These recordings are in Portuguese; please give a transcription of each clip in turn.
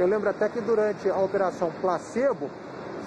Eu lembro até que durante a operação Placebo,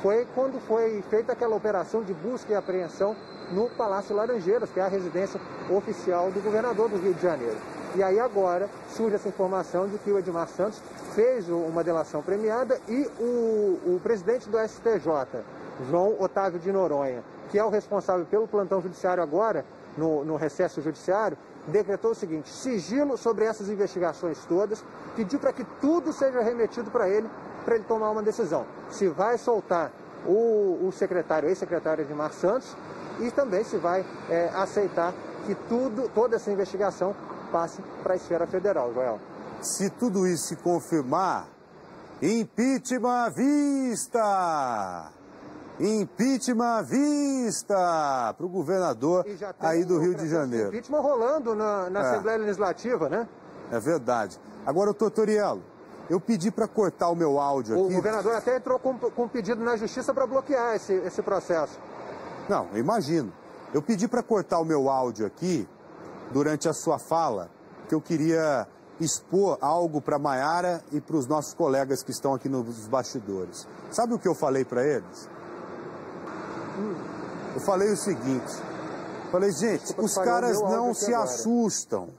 foi quando foi feita aquela operação de busca e apreensão no Palácio Laranjeiras, que é a residência oficial do governador do Rio de Janeiro. E aí agora surge essa informação de que o Edmar Santos fez uma delação premiada e o, o presidente do STJ, João Otávio de Noronha, que é o responsável pelo plantão judiciário agora, no, no recesso judiciário, decretou o seguinte: sigilo sobre essas investigações todas, pediu para que tudo seja remetido para ele, para ele tomar uma decisão. Se vai soltar o, o secretário, ex-secretário Edmar Santos, e também se vai é, aceitar que tudo, toda essa investigação passe para a esfera federal, Joel. Se tudo isso se confirmar, impeachment à vista! Impeachment à vista para o governador aí do Rio de Janeiro. Impeachment rolando na, na é. Assembleia Legislativa, né? É verdade. Agora, Totorielo, eu pedi para cortar o meu áudio o aqui. O governador até entrou com, com um pedido na justiça para bloquear esse, esse processo. Não, eu imagino. Eu pedi para cortar o meu áudio aqui durante a sua fala, que eu queria expor algo para Maiara e para os nossos colegas que estão aqui nos bastidores. Sabe o que eu falei para eles? Eu falei o seguinte: falei, gente, os caras não se assustam,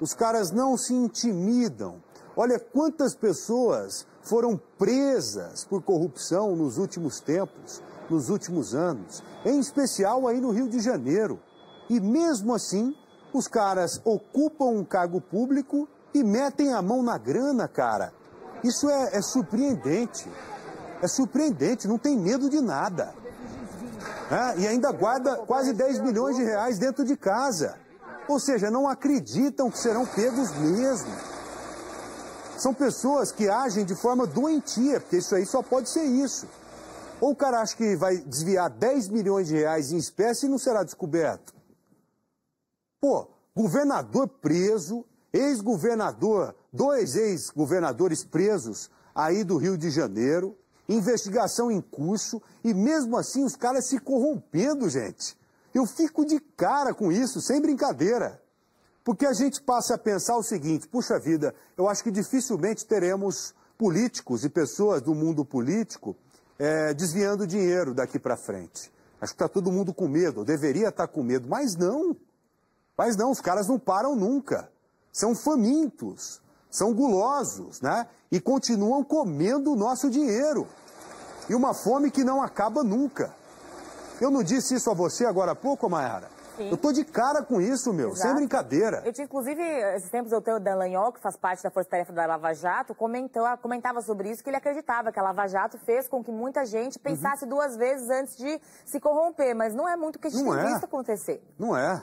os caras não se intimidam. Olha quantas pessoas foram presas por corrupção nos últimos tempos, nos últimos anos, em especial aí no Rio de Janeiro. E mesmo assim, os caras ocupam um cargo público e metem a mão na grana, cara. Isso é, é surpreendente. É surpreendente, não tem medo de nada. É, e ainda guarda quase 10 milhões de reais dentro de casa. Ou seja, não acreditam que serão pegos mesmo. São pessoas que agem de forma doentia, porque isso aí só pode ser isso. Ou o cara acha que vai desviar 10 milhões de reais em espécie e não será descoberto. Pô, governador preso, ex-governador, dois ex-governadores presos aí do Rio de Janeiro, investigação em curso e mesmo assim os caras se corrompendo, gente. Eu fico de cara com isso, sem brincadeira. Porque a gente passa a pensar o seguinte: puxa vida, eu acho que dificilmente teremos políticos e pessoas do mundo político é, desviando dinheiro daqui para frente. Acho que está todo mundo com medo, deveria estar tá com medo, mas não. Mas não, os caras não param nunca. São famintos, são gulosos, né? E continuam comendo o nosso dinheiro. E uma fome que não acaba nunca. Eu não disse isso a você agora há pouco, Mayara? Sim. Eu tô de cara com isso, meu, Exato. sem brincadeira. Eu tinha, inclusive, esses tempos eu tenho o Dallagnol, que faz parte da Força Tarefa da Lava Jato, comentou, comentava sobre isso, que ele acreditava que a Lava Jato fez com que muita gente pensasse uhum. duas vezes antes de se corromper, mas não é muito o que a gente não tem é. visto acontecer. Não é.